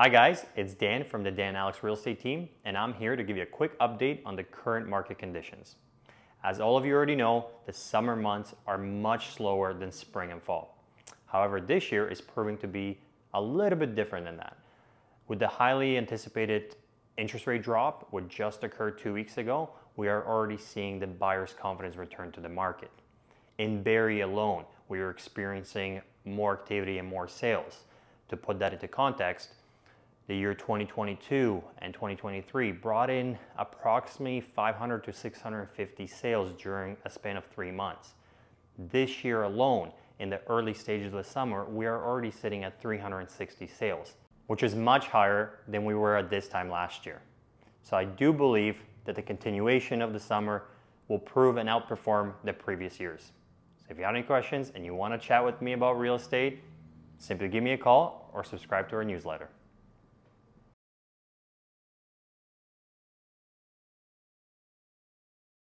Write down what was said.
Hi guys, it's Dan from the Dan Alex Real Estate team, and I'm here to give you a quick update on the current market conditions. As all of you already know, the summer months are much slower than spring and fall. However, this year is proving to be a little bit different than that. With the highly anticipated interest rate drop, which just occurred two weeks ago, we are already seeing the buyer's confidence return to the market. In Barrie alone, we are experiencing more activity and more sales. To put that into context, the year 2022 and 2023 brought in approximately 500 to 650 sales during a span of three months. This year alone, in the early stages of the summer, we are already sitting at 360 sales, which is much higher than we were at this time last year. So I do believe that the continuation of the summer will prove and outperform the previous years. So if you have any questions and you want to chat with me about real estate, simply give me a call or subscribe to our newsletter.